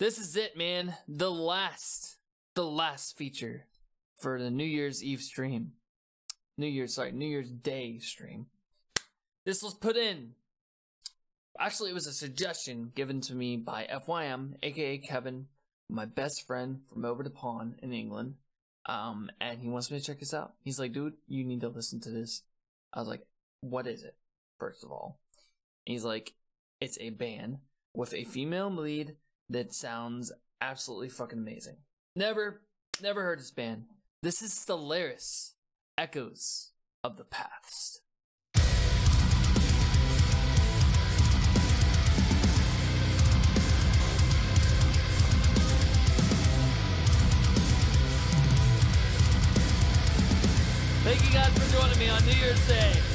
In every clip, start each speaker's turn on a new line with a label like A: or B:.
A: This is it, man. The last, the last feature for the New Year's Eve stream. New Year's, sorry, New Year's Day stream. This was put in. Actually, it was a suggestion given to me by FYM, aka Kevin, my best friend from over the pond in England. Um, and he wants me to check this out. He's like, dude, you need to listen to this. I was like, what is it? First of all, and he's like, it's a band with a female lead that sounds absolutely fucking amazing. Never, never heard this band. This is Stellaris, Echoes of the Past. Thank you guys for joining me on New Year's Day.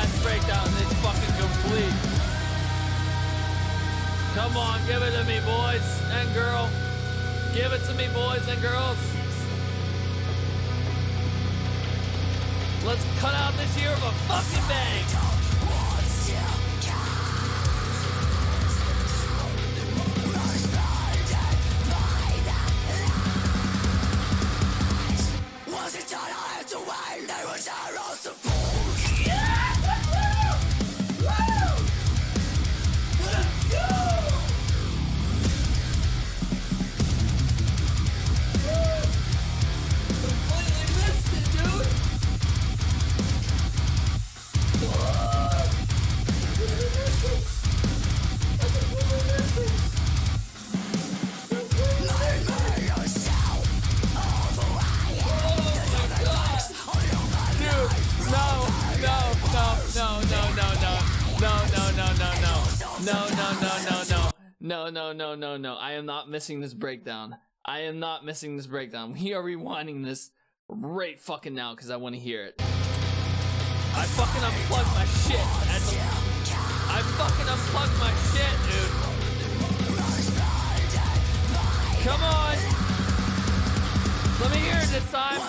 A: Ass breakdown fucking complete. Come on, give it to me, boys and girl. Give it to me, boys and girls. Let's cut out this year of a fucking bang. no, no, no, no, no. No, no, no, no, no. I am not missing this breakdown. I am not missing this breakdown. We are rewinding this right fucking now because I want to hear it. I fucking unplugged my shit. I, I fucking unplugged my shit, dude. Come on. Let me hear it this time.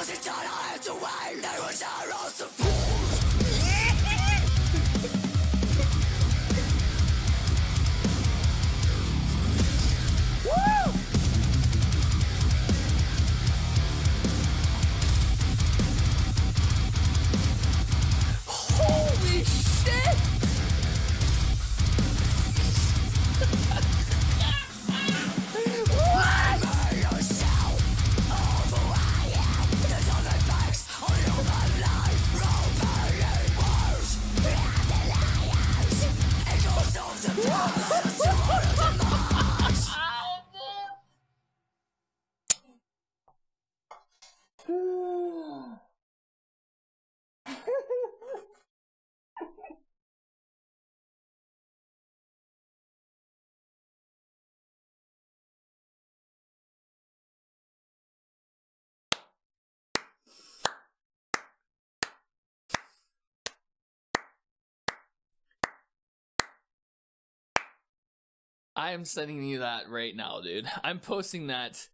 A: I am sending you that right now, dude. I'm posting that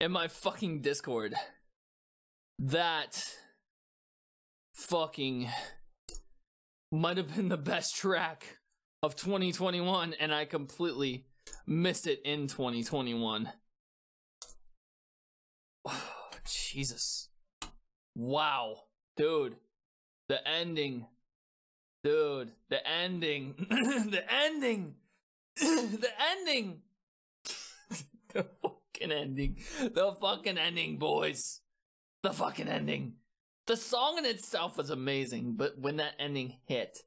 A: in my fucking Discord. That fucking might have been the best track of 2021, and I completely missed it in 2021. Oh, Jesus. Wow. Dude. The ending. Dude. The ending. the ending. the ending. the fucking ending. The fucking ending, boys. The fucking ending. The song in itself was amazing, but when that ending hit,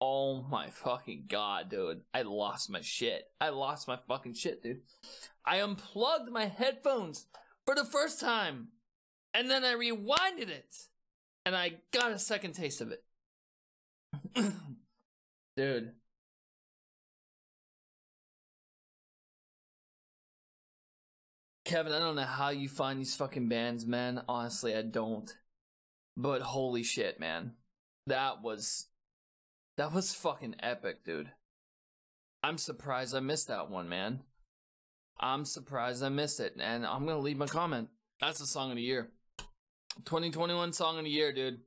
A: oh my fucking god, dude. I lost my shit. I lost my fucking shit, dude. I unplugged my headphones for the first time, and then I rewinded it, and I got a second taste of it. dude. Kevin, I don't know how you find these fucking bands, man. Honestly, I don't. But holy shit, man. That was that was fucking epic, dude. I'm surprised I missed that one, man. I'm surprised I missed it, and I'm gonna leave my comment. That's the song of the year. 2021 song of the year, dude.